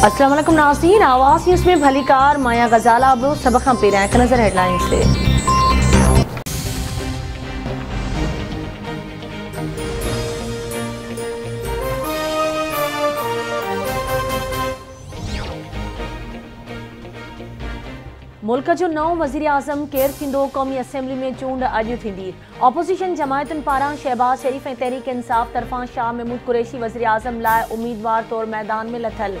अस्सलाम वालेकुम नाज़रीन आवाज़ न्यूज़ में भली कार, माया गजाला। अब सबक खां पहिरियाँ हिकु नज़र हेडलाइंस ते मुल्क जो नओं वज़ीर आज़म केरु थींदो, क़ौमी असेंबली में चूंड अॼु थींदी। ऑपोज़िशन जमायतुनि पारां शहबाज़ शरीफ़ ऐं तहरीक इंसाफ़ तरफ़ां शाह महमूद कुरैशी वज़ीर आज़म लाइ उम्मीदवार तौरु मैदान में लथल।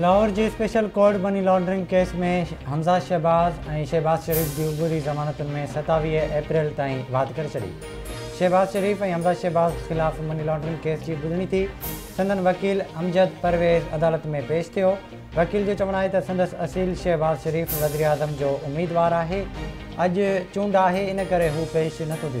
लाहौर जी special court money laundering case में हमज़ा शहबाज ऐं शहबाज शरीफ़ जी उबूरी ज़मानतुनि में सतावीह अप्रैल ताईं वाध करे छॾी। शहबाज शरीफ़ ऐं हमज़ा शहबाज ख़िलाफ़ मनी लॉन्ड्रिंग केस जी ॿुधणी थी। संदन वकील अमजद परवेज़ अदालत में पेश थियो। वकील जो चवणु त संदसि असील शहबाज शरीफ़ वज़ीर आज़म जो उम्मीदवार आहे। अॼु चूंड हू पेश नथो थी